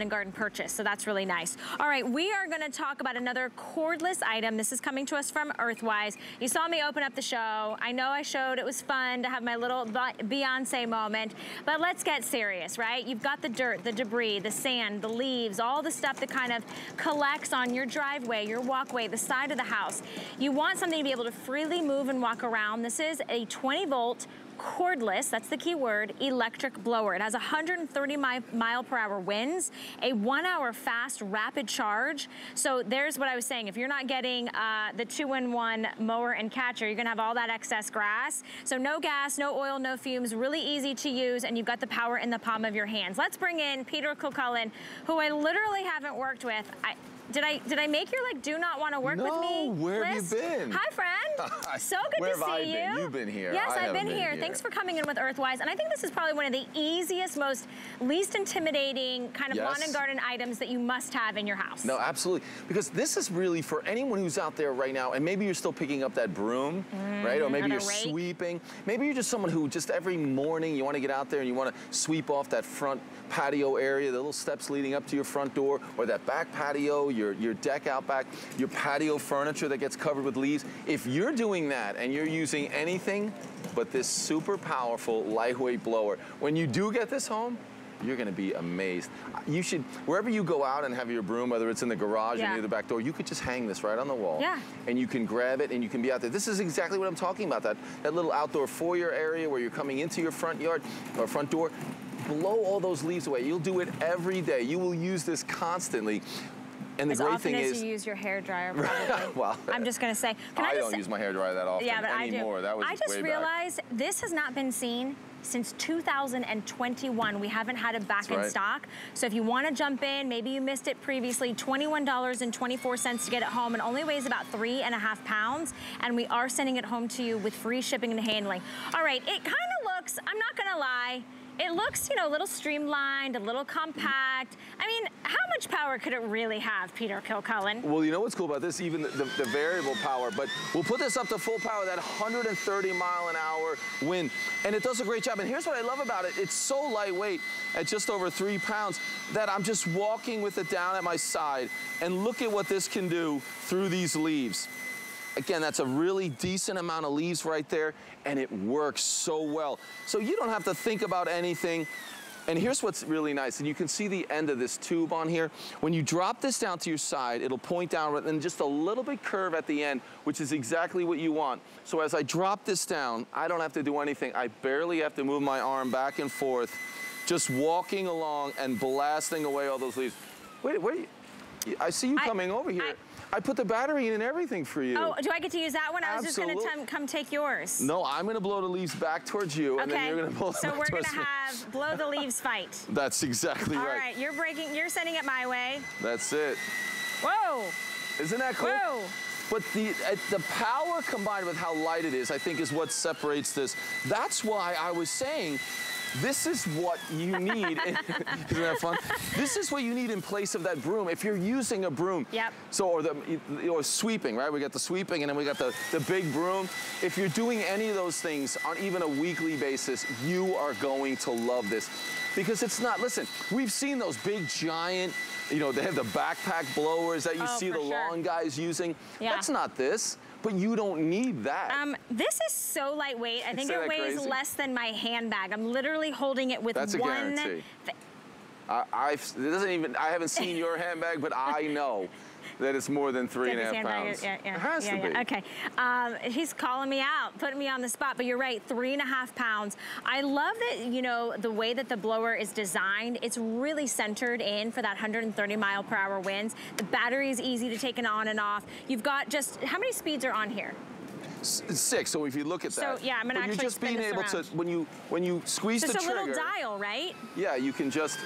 and garden purchase, so that's really nice. All right, we are gonna talk about another cordless item. This is coming to us from Earthwise. You saw me open up the show. I know I showed it was fun to have my little Beyonce moment, but let's get serious, right? You've got the dirt, the debris, the sand, the leaves, all the stuff that kind of collects on your driveway, your walkway, the side of the house. You want something to be able to freely move and walk around. This is a 20 volt cordless, that's the key word, electric blower. It has 130 mi mile per hour winds, a one hour fast rapid charge. So there's what I was saying. If you're not getting uh, the two-in-one mower and catcher, you're gonna have all that excess grass. So no gas, no oil, no fumes, really easy to use, and you've got the power in the palm of your hands. Let's bring in Peter Kilcullen, who I literally haven't worked with. I, did I did I make your like do not want to work no, with me? where list? have you been? Hi, friend. so good to see you. Been? You've been here. Yes, I have been, been here. here. Thanks for coming in with Earthwise. And I think this is probably one of the easiest, most least intimidating kind of yes. lawn and garden items that you must have in your house. No, absolutely. Because this is really for anyone who's out there right now, and maybe you're still picking up that broom, mm, right? Or maybe you're rake. sweeping. Maybe you're just someone who just every morning you want to get out there and you want to sweep off that front patio area, the little steps leading up to your front door, or that back patio, your, your deck out back, your patio furniture that gets covered with leaves. If you're doing that and you're using anything but this super powerful lightweight blower, when you do get this home, you're gonna be amazed. You should, wherever you go out and have your broom, whether it's in the garage yeah. or near the back door, you could just hang this right on the wall. Yeah. And you can grab it and you can be out there. This is exactly what I'm talking about, that, that little outdoor foyer area where you're coming into your front yard or front door. Blow all those leaves away. You'll do it every day. You will use this constantly. And the as great often thing as is, you use your hair dryer, probably. well, I'm just gonna say. Can I, I just don't use my hair dryer that often yeah, but anymore. I do. That was I just realized back. this has not been seen since 2021. We haven't had it back That's in right. stock. So if you want to jump in, maybe you missed it previously, $21.24 to get it home. It only weighs about three and a half pounds. And we are sending it home to you with free shipping and handling. All right, it kind of looks, I'm not going to lie, it looks, you know, a little streamlined, a little compact. I mean, how much power could it really have, Peter Kilcullen? Well, you know what's cool about this? Even the, the, the, variable power, but we'll put this up to full power, that 130 mile an hour wind, and it does a great job. And here's what I love about it. It's so lightweight at just over three pounds that I'm just walking with it down at my side, and look at what this can do through these leaves. Again, that's a really decent amount of leaves right there, and it works so well. So you don't have to think about anything. And here's what's really nice, and you can see the end of this tube on here. When you drop this down to your side, it'll point down and just a little bit curve at the end, which is exactly what you want. So as I drop this down, I don't have to do anything. I barely have to move my arm back and forth, just walking along and blasting away all those leaves. Wait, wait, I see you I, coming over here. I, I put the battery in and everything for you. Oh, do I get to use that one? I was just gonna come take yours. No, I'm gonna blow the leaves back towards you, okay. and then you're gonna blow them So back we're gonna have blow the leaves fight. That's exactly All right. right, you're breaking, you're sending it my way. That's it. Whoa. Isn't that cool? Whoa. But the, uh, the power combined with how light it is, I think is what separates this. That's why I was saying this is what you need. Isn't that fun? This is what you need in place of that broom. If you're using a broom. Yep. So, or the, or sweeping, right? We got the sweeping and then we got the, the big broom. If you're doing any of those things on even a weekly basis, you are going to love this. Because it's not, listen, we've seen those big giant, you know, they have the backpack blowers that you Oh, see the sure. lawn guys using. Yeah. That's not this, but you don't need that. Um, this is so lightweight. I think it weighs crazy? less than my handbag. I'm literally holding it with That's a one. guarantee. thi- I, I've, it doesn't even, I haven't seen your handbag, but I know that it's more than three Debbie's handbag, pounds. Yeah, yeah, it has yeah, to yeah. be. Okay. Um, he's calling me out, putting me on the spot, but you're right, three and a half pounds. I love that, you know, the way that the blower is designed, it's really centered in for that 130 mile per hour winds. The battery is easy to take it on and off. You've got just, how many speeds are on here? S- Six, so if you look at So, that. yeah, I'm gonna actually you're just spin being this able around. to, when you, when you squeeze Just the a little dial, right? Yeah, you can just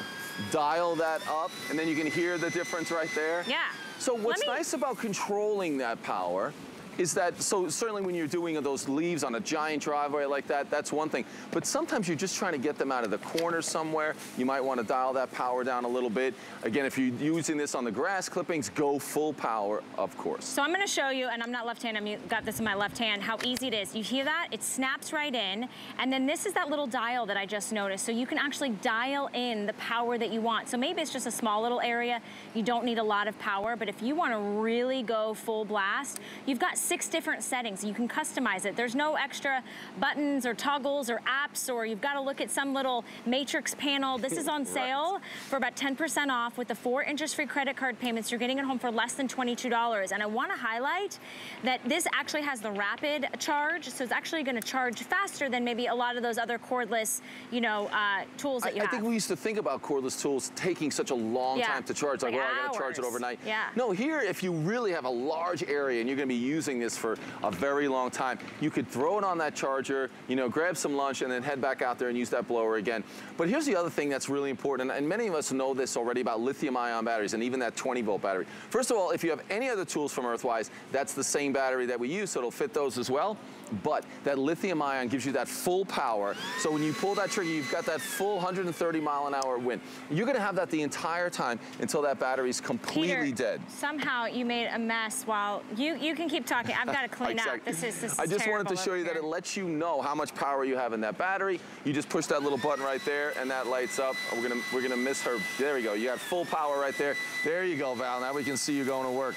dial that up and then you can hear the difference right there. Yeah. So what's me- nice about controlling that power is that, so certainly when you're doing those leaves on a giant driveway like that, that's one thing. But sometimes you're just trying to get them out of the corner somewhere. You might want to dial that power down a little bit. Again, if you're using this on the grass clippings, go full power, of course. So I'm going to show you, and I'm not left-handed, I've got this in my left hand, how easy it is. You hear that? It snaps right in. And then this is that little dial that I just noticed. So you can actually dial in the power that you want. So maybe it's just a small little area. You don't need a lot of power. But if you want to really go full blast, you've got six different settings. You can customize it. There's no extra buttons or toggles or apps, or you've got to look at some little matrix panel. This is on sale right. for about 10% off with the four interest-free credit card payments. You're getting it home for less than $22. And I want to highlight that this actually has the rapid charge. So it's actually going to charge faster than maybe a lot of those other cordless, you know, uh, tools that I, you I have. I think we used to think about cordless tools taking such a long yeah. time to charge. Like, like well, I got to charge it overnight. Yeah. No, here, if you really have a large area and you're going to be using this for a very long time, you could throw it on that charger, you know, grab some lunch, and then head back out there and use that blower again. But here's the other thing that's really important, and many of us know this already about lithium-ion batteries and even that 20-volt battery. First of all, if you have any other tools from Earthwise, that's the same battery that we use, so it'll fit those as well but that lithium ion gives you that full power. So when you pull that trigger, you've got that full 130 mile an hour wind. You're gonna have that the entire time until that battery's completely Peter, dead. somehow you made a mess while, you, you can keep talking. I've got to clean exactly. up. This is, this is I just wanted to show you here. that it lets you know how much power you have in that battery. You just push that little button right there and that lights up. We're gonna, we're gonna miss her. There we go. You got full power right there. There you go, Val. Now we can see you going to work.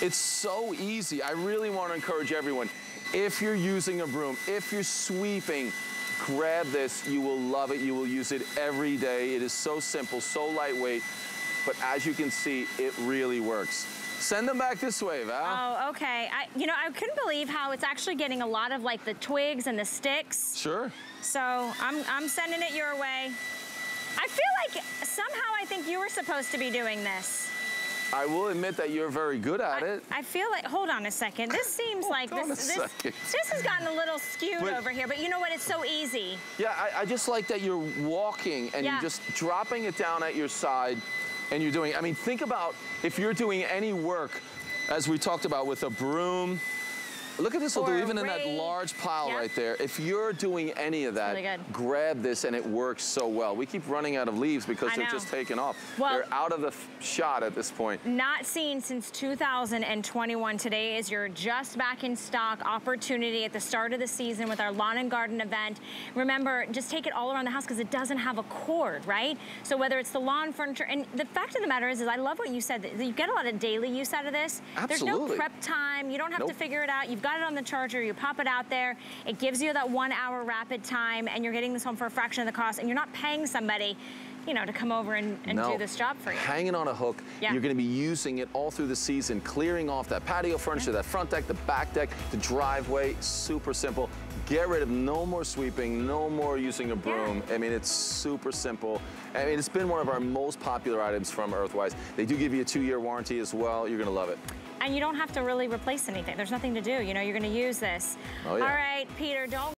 It's so easy. I really want to encourage everyone. If you're using a broom, if you're sweeping, grab this. You will love it. You will use it every day. It is so simple, so lightweight. But as you can see, it really works. Send them back this way, Val. Oh, okay. I, you know, I couldn't believe how it's actually getting a lot of like the twigs and the sticks. Sure. So I'm, I'm sending it your way. I feel like somehow I think you were supposed to be doing this. I will admit that you're very good at I, it. I feel like, hold on a second. This seems like this, this, this, has gotten a little skewed but, over here, but you know what? It's so easy. Yeah, I, I just like that you're walking and yeah. you're just dropping it down at your side and you're doing, I mean, think about if you're doing any work, as we talked about with a broom, Look at this will do, even in that large pile right there. If you're doing any of that, really grab this and it works so well. We keep running out of leaves because I they're know. just taking off. Well, they're out of the shot at this point. Not seen since 2021. Today is your just back in stock opportunity at the start of the season with our lawn and garden event. Remember, just take it all around the house because it doesn't have a cord, right? So whether it's the lawn furniture, and the fact of the matter is, is I love what you said, that you get a lot of daily use out of this. Absolutely. There's no prep time. You don't have nope. to figure it out. You've got it on the charger, you pop it out there, it gives you that one hour rapid time and you're getting this home for a fraction of the cost and you're not paying somebody you know, to come over and, and no. do this job for you. Hanging on a hook, yeah. you're gonna be using it all through the season, clearing off that patio furniture, yeah. that front deck, the back deck, the driveway, super simple. Get rid of no more sweeping, no more using a broom. Yeah. I mean, it's super simple. I mean, it's been one of our most popular items from Earthwise. They do give you a two-year warranty as well. You're gonna love it. And you don't have to really replace anything. There's nothing to do. You know, you're going to use this. Oh, yeah. All right, Peter, don't